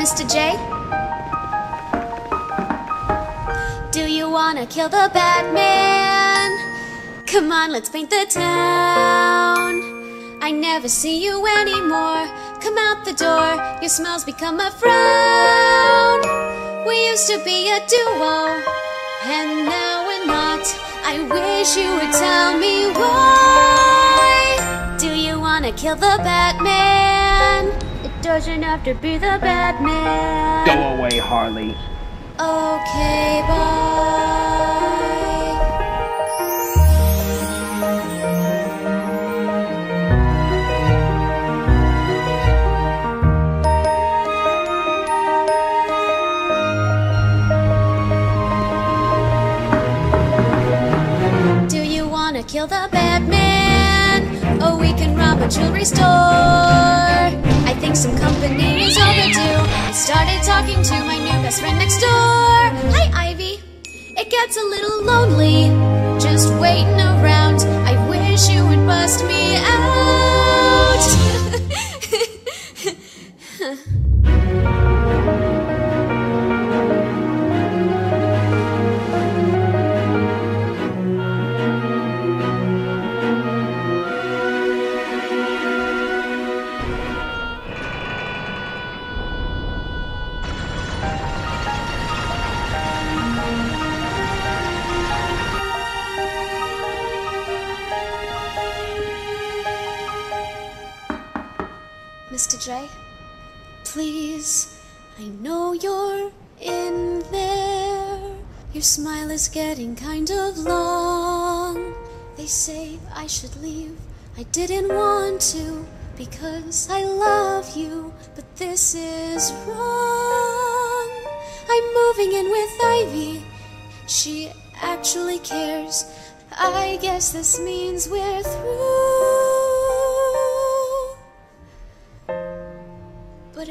Mr. J? Do you wanna kill the Batman? Come on, let's paint the town. I never see you anymore. Come out the door, your smile's become a frown. We used to be a duo, and now we're not. I wish you would tell me why. Do you wanna kill the Batman? Doesn't have to be the Batman. Go away, Harley. Okay, bye. Do you wanna kill the Batman? Oh, we can rob a jewelry store. Think some company is overdue. I started talking to my new best friend next door. Hi, Ivy. It gets a little lonely just waiting around. I wish you would bust me out. J, please, I know you're in there. Your smile is getting kind of long. They say I should leave. I didn't want to because I love you, but this is wrong. I'm moving in with Ivy. She actually cares. I guess this means we're through.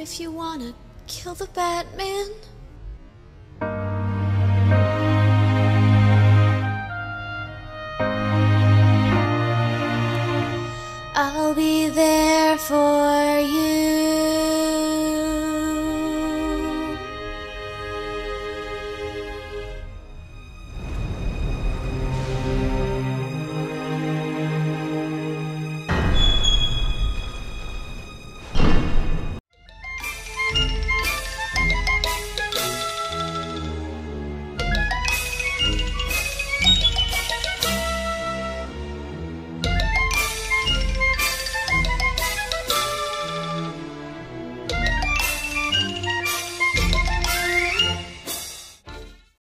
if you wanna kill the Batman. I'll be there for you.